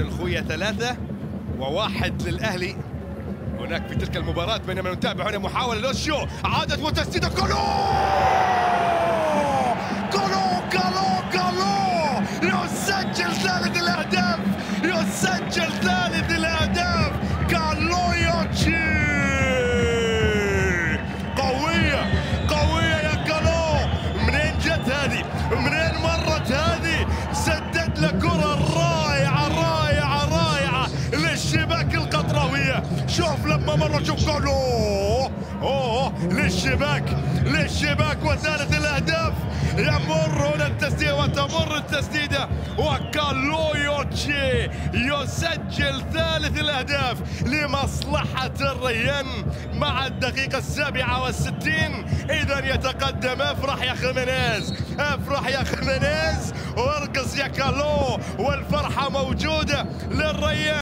الخوية ثلاثة وواحد للأهلي. هناك في تلك المباراة بينما نتابع هنا محاولة لوشيو. عادت وتسديدة كولو! كولو! كولو! كولو! يسجل ثالث الأهداف! يسجل مرة شوف كالو أوه للشباك للشباك وثالث الأهداف. يمر هنا التسديده وتمر التسديده وكالو أوتشي يسجل ثالث الأهداف لمصلحة الريان مع الدقيقة السابعة والستين. إذا يتقدم أفرح يا خيمينيز أفرح يا خيمينيز وارقص يا كالو. والفرحة موجودة للريان.